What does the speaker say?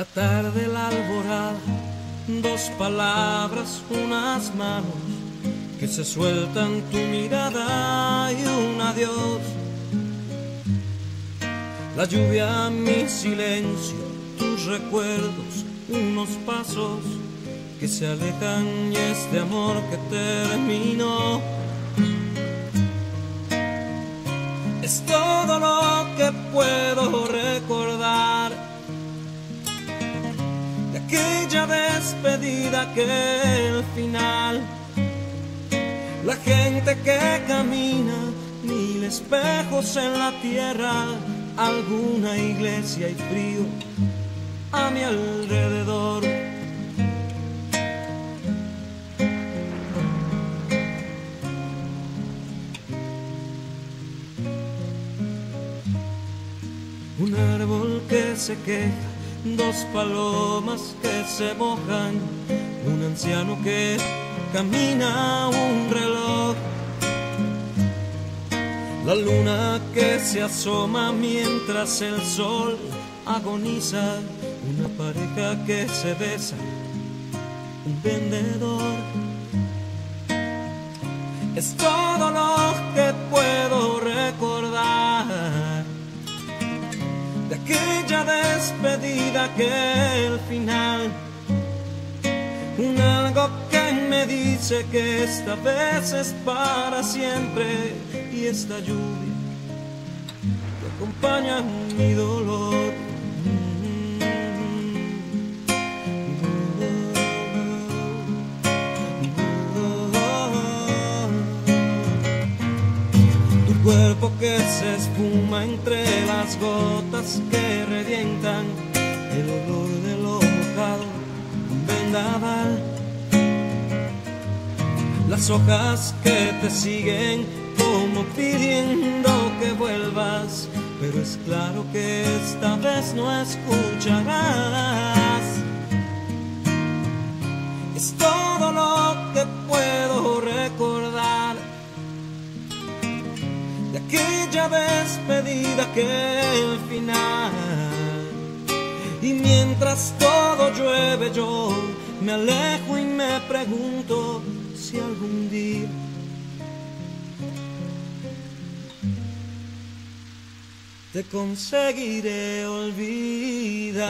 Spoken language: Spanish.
La tarde, la alborada, dos palabras, unas manos que se sueltan tu mirada y un adiós. La lluvia, mi silencio, tus recuerdos, unos pasos que se alejan y este amor que terminó. Es todo lo que puedo recordar de aquella despedida que el final. La gente que camina, mil espejos en la tierra, alguna iglesia y frío a mi alrededor. Un árbol que se queja, dos palomas que se mojan, un anciano que camina, un reloj. La luna que se asoma mientras el sol agoniza, una pareja que se besa, un vendedor. Es todo lo que puedo recordar de aquella despedida que el final, un algo que me dice que esta vez es para siempre y esta lluvia que acompaña mi dolor. Tu cuerpo que se espuma entre las gotas que revientan el olor de lo mojado, un vendaval. Las hojas que te siguen como pidiendo que vuelvas, pero es claro que esta vez no escucharás. Es todo lo que puedo recordar de aquella despedida que el final. Y mientras todo llueve yo me alejo y me pregunto si algún día te conseguiré olvidar.